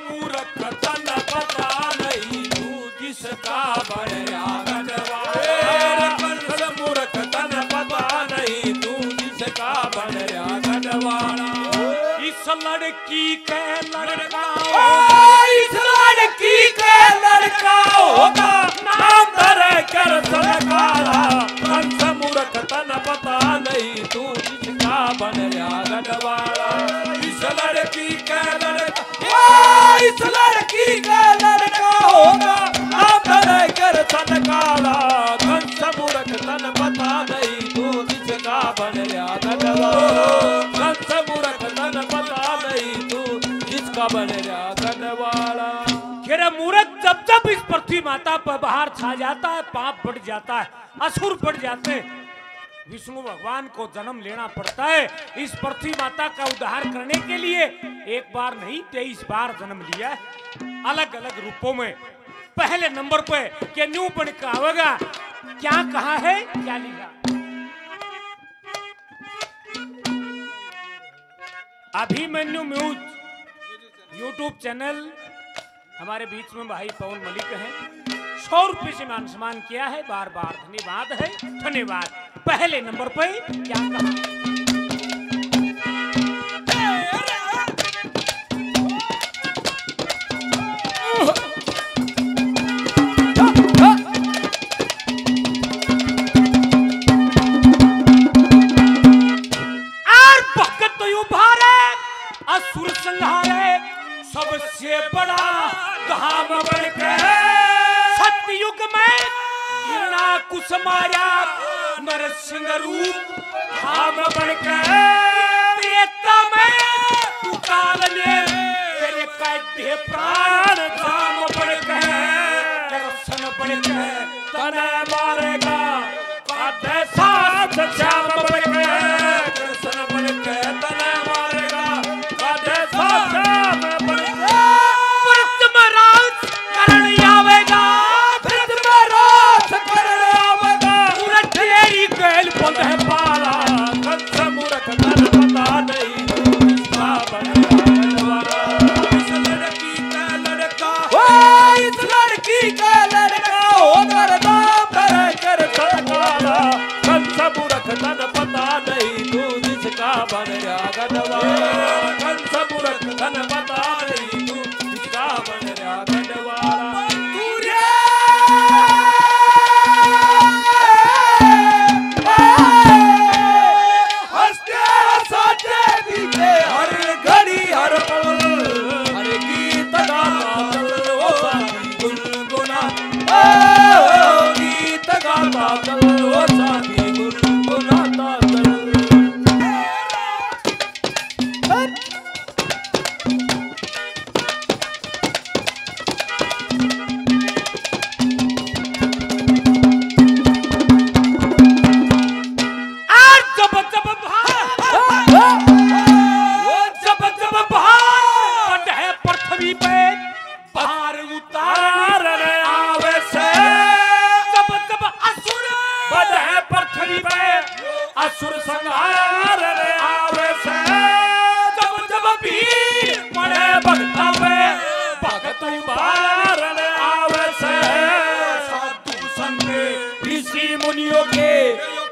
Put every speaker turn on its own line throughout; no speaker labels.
मूरख तन पता नहीं तू किसका बढ़िया मूर्ख तन पता नहीं तू किसका बढ़िया गढ़वाड़ा इस लड़की के लड़का
इस लड़की के लड़का होगा।
बनया गढ़वाला कंस मूरख तन पता नहीं तू, जिसका बनया गढ़वाला
खेरा मूर्ख, जब जब इस पृथ्वी माता पर बाहर छा जाता है, पाप बढ़ जाता है, असुर बढ़ जाते हैं। विष्णु भगवान को जन्म लेना पड़ता है। इस पृथ्वी माता का उद्धार करने के लिए एक बार नहीं, तेईस बार जन्म लिया अलग अलग रूपों में। पहले नंबर पे, के न्यू पण का क्या कहा है? क्या लिखा अभिमन्यु म्यूज यूट्यूब चैनल, हमारे बीच में भाई पवन मलिक हैं। सौ रुपये से मान सम्मान किया है बार बार धन्यवाद है, धन्यवाद। पहले नंबर पर क्या कहा? कुछ माया नरसिंह रूप भाव बन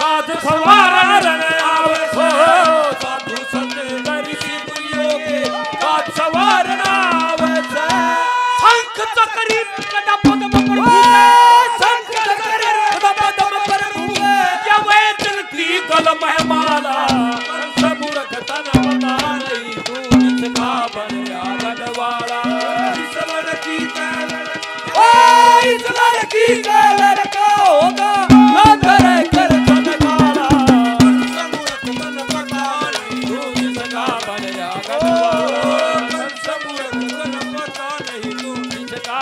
काज सवार आवे से। साधु संत ऋषि मुनियों के काज सवार आवे से। शंख चक्री गदा पद्म पर घूमे शंख चक्री गदा पद्म पर घूमे या वे चलती कलम है माला
कंस तन पता नहीं तू जिसका बनया गढ़वाला। इस लड़की का
ओ इस लड़की का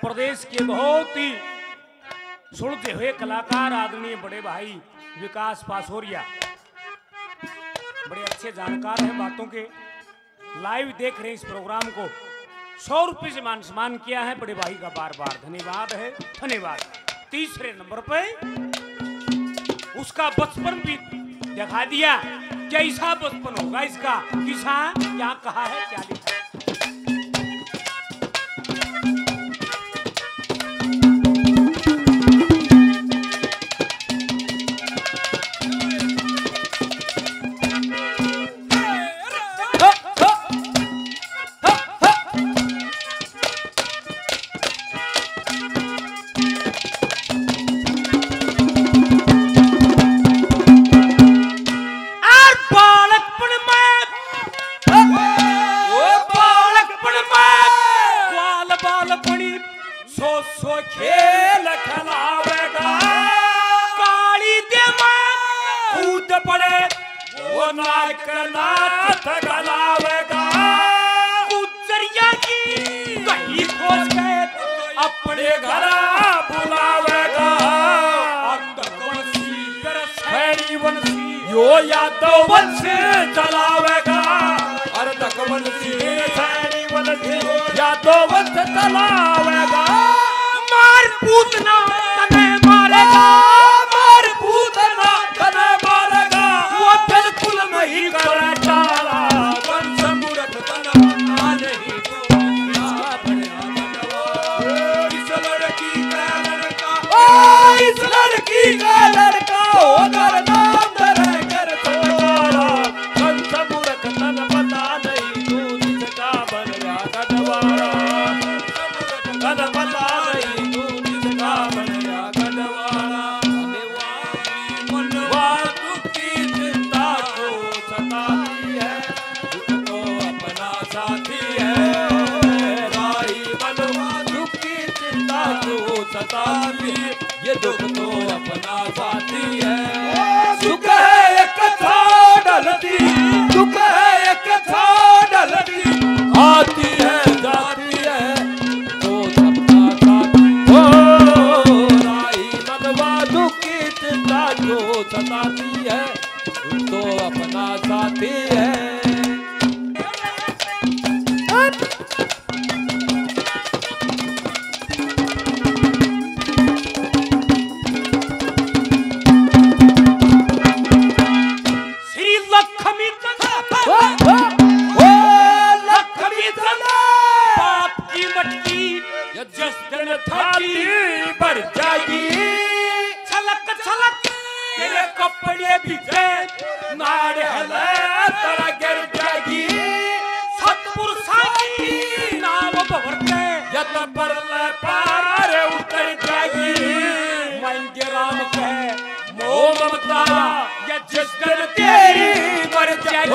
प्रदेश के बहुत ही सुनते हुए कलाकार आदरणीय बड़े भाई विकास पासोरिया। बड़े अच्छे जानकार हैं बातों के। लाइव देख रहे हैं इस प्रोग्राम को। सौ रुपये से मान सम्मान किया है बड़े भाई का बार बार धन्यवाद है। धन्यवाद। तीसरे नंबर पे उसका बचपन भी दिखा दिया। कैसा बचपन होगा इसका? किसा क्या कहा है? क्या लिखा
जो यादव वंश चलावेगा। अरे तकवंशी सैनी यादव चलावेगा।
मार पूतना
ताती ये दुख तो अपना साथी है। चाली